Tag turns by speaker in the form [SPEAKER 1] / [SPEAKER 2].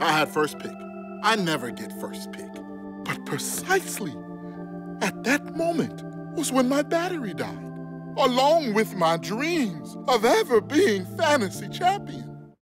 [SPEAKER 1] I had first pick. I never get first pick. But precisely at that moment was when my battery died, along with my dreams of ever being fantasy champion.